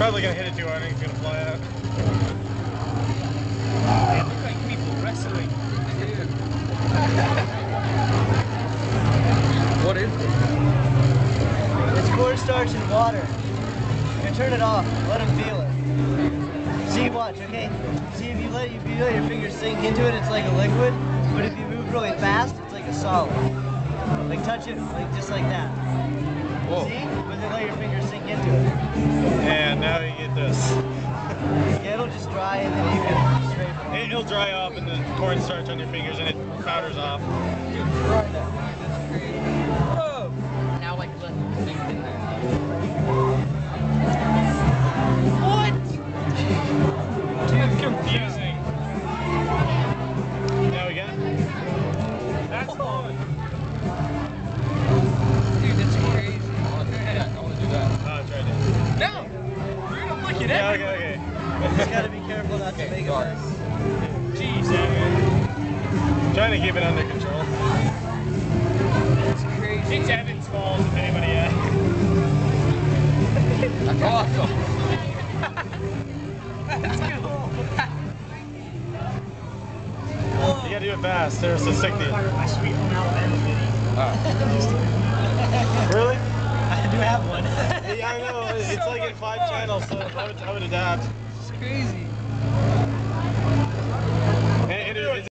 probably gonna hit it too hard and it's gonna fly out. They look like people wrestling. What is it? It's cornstarch and water. You turn it off. Let them feel it. See, watch. Okay. See if you let if you let your fingers sink into it, it's like a liquid. But if you move really fast, it's like a solid. Like touch it, like just like that. Whoa. See? But then let your fingers sink into it. Dry and then you can scrape it. It, it'll dry up and the cornstarch on your fingers and it powders off. Whoa. Now like let things in there. It's confusing. Now we got. That's oh. fun. Dude, that's crazy. Oh, I want to do that. I want to do that. Oh, it's right there. No! You're gonna look at Yeah, everything. okay, okay. Just gotta be careful not to make it sorry. worse. Jeez, Evan. Trying to keep it under control. It's crazy. It's Evan's fault if anybody asks. That's awesome. Let's go. You gotta do it fast. There's a to you. My sweet home Alabama video. Really? I do have one. Yeah, I know. It's So like in five fun. channels, so I would, I would adapt crazy.